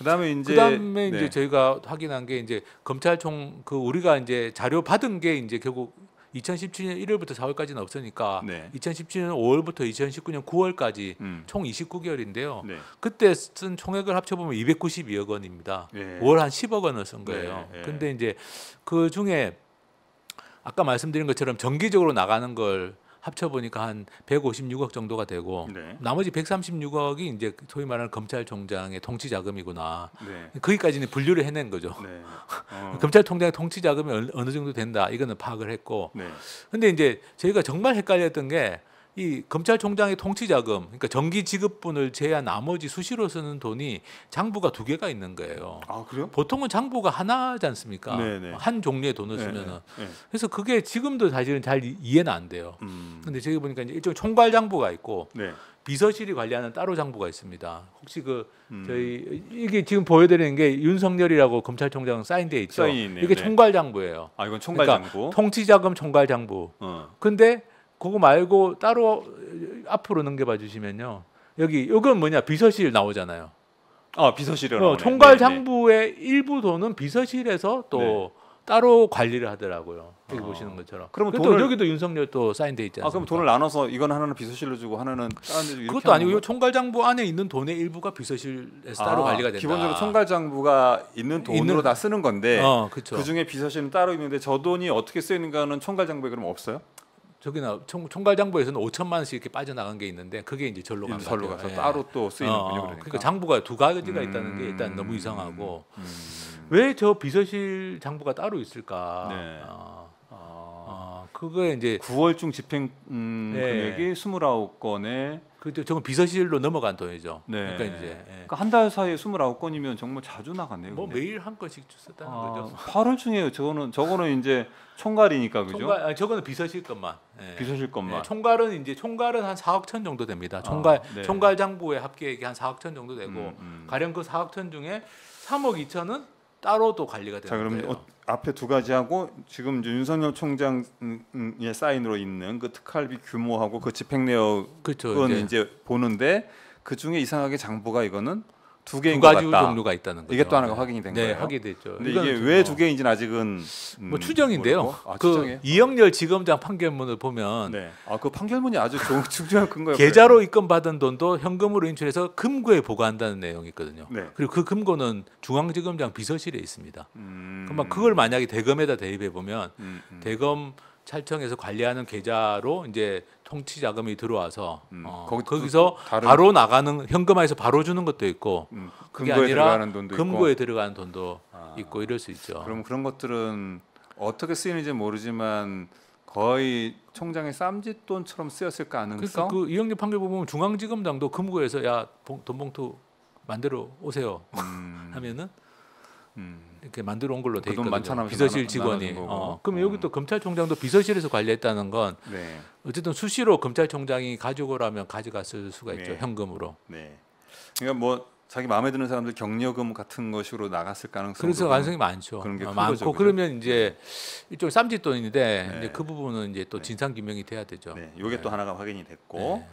그다음에 이제 그다음에 이제 네. 저희가 확인한 게 이제 검찰총 그 우리가 이제 자료 받은 게 이제 결국 2017년 1월부터 4월까지는 없으니까 네. 2017년 5월부터 2019년 9월까지 음. 총 29개월인데요. 네. 그때 쓴 총액을 합쳐보면 292억 원입니다. 네. 월한 10억 원을 쓴 거예요. 네, 네. 근데 이제 그 중에 아까 말씀드린 것처럼 정기적으로 나가는 걸 합쳐보니까 한 156억 정도가 되고 네. 나머지 136억이 이제 소위 말하는 검찰총장의 통치 자금이구나. 네. 거기까지는 분류를 해낸 거죠. 네. 어. 검찰총장의 통치 자금이 어느- 어느 정도 된다. 이거는 파악을 했고. 네. 근데 이제 저희가 정말 헷갈렸던 게 이 검찰총장의 통치 자금, 그러니까 정기 지급분을 제외한 나머지 수시로 쓰는 돈이 장부가 두 개가 있는 거예요. 아 그래요? 보통은 장부가 하나지 않습니까? 네네. 한 종류의 돈을 네, 쓰면은. 네. 그래서 그게 지금도 사실은 잘 이- 이해는 안 돼요. 음. 근데 저기 보니까 이제 일종 총괄 장부가 있고 네. 비서실이 관리하는 따로 장부가 있습니다. 혹시 그 음. 저희 이게 지금 보여드리는 게 윤석열이라고 검찰총장 사인돼 있죠. 사인이 있네요. 이게 네. 총괄 장부예요. 아 이건 총괄 그러니까 장부. 통치자금 총괄 장부. 어. 근데 그거 말고 따로 앞으로 넘겨봐 주시면요. 여기 이건 뭐냐 비서실 나오잖아요. 아 비서실에 어. 총괄 네, 네. 장부의 일부 돈은 비서실에서 또 네. 따로 관리를 하더라고요. 여기 아. 보시는 것처럼. 그러면 또 돈을- 여기도 윤석열 또 사인돼? 아 그럼 돈을 나눠서 이건 하나는 비서실로 주고 하나는 다른 그것도 아니고 요 건가요? 총괄 장부 안에 있는 돈의 일부가 비서실에서 따로 아, 관리가 된다. 기본적으로 총괄 장부가 있는 돈으로 있는- 다 쓰는 건데 어. 그 중에 비서실은 따로 있는데 저 돈이 어떻게 쓰이는가는 총괄 장부에 그럼 없어요? 저기나 총, 총괄 장부에서는 5천만 원씩 이렇게 빠져나간 게 있는데 그게 이제 절로 간 절로 것 가서. 예. 따로 또 쓰이는군요. 어, 그러니까. 그러니까 장부가 두 가지가 있다는 게 일단 음. 너무 이상하고 음. 왜저 비서실 장부가 따로 있을까? 네. 어, 아, 어, 그거에 이제 9월중 집행 음, 네. 금액이 29건에 그때 저건 비서실로 넘어간 돈이죠. 네. 그러니까 이제 예. 그러니까 한 달 사이에 29건이면 정말 자주 나갔네요. 뭐 근데. 매일 한 건씩 썼다는 아, 거죠. 8월 중에 저거는 저거는 이제 총괄이니까 그죠? 총괄 아니, 저거는 비서실 것만. 예. 비서실 것만. 네, 총괄은 이제 총괄은 한 4억 천 정도 됩니다. 총괄 아, 네. 총괄 장부의 합계액이 한 4억 천 정도 되고 음, 음. 가령 그 4억 천 중에 3억 2천은 따로 또 관리가 자 되는 그럼 거예요. 어, 앞에 두 가지 하고 지금 윤석열 총장의 사인으로 있는 그 특활비 규모하고 그 집행 내역은 그렇죠. 이제, 이제 보는데 그 중에 이상하게 장부가 이거는 두두 개인 것 가지 같다. 종류가 있다는 거죠. 이게 또 하나가 네. 확인이 된 네, 거예요. 확인됐죠. 근데 이거는 이게 좀왜 뭐- 두 개인지는 아직은 뭐 음, 추정인데요. 모르고. 아, 그 추정이에요? 이영렬 지검장 판결문을 보면 네. 아그 판결문이 아주 중- 중요한 근거예요. 계좌로 입금 받은 돈도 현금으로 인출해서 금고에 보관한다는 내용이 있거든요. 네. 그리고 그 금고는 중앙지검장 비서실에 있습니다. 음, 그러면 그걸 만약에 대검에다 대입해 보면 음, 음. 대검 찰청에서 관리하는 계좌로 이제 통치 자금이 들어와서 음, 어, 거기 다른- 바로 나가는 현금화해서 바로 주는 것도 있고 음, 그게 금고에 아니라 들어가는 돈도 금고에. 들어가는 돈도 아. 있고 이럴 수 있죠. 그럼 그런 것들은 어떻게 쓰이는지 모르지만 거의 총장의 쌈짓돈처럼 쓰였을 그러니까 가능성. 그 이영렬 판결 보면 중앙지검장도 금고에서 야 돈 봉투 만들어 오세요 음, 하면은 음. 이렇게 만들어 온 걸로 돼 그돈 있거든요. 비서실 직원이. 어, 그럼 여기 음. 또 검찰총장도 비서실에서 관리했다는 건 네, 어쨌든 수시로 검찰총장이 가져오라면 가져갔을 수가 있죠 네. 현금으로. 네. 그러니까 뭐 자기 마음에 드는 사람들 격려금 같은 것으로 나갔을 가능성. 그래서 가능성이 많죠. 그런 게 어, 큰 많고 거죠? 그러면 이제 일종 쌈짓돈인데 네. 이제 그 부분은 이제 또 네. 진상 규명이 돼야 되죠. 네, 요게 또 하나가 확인이 됐고. 네.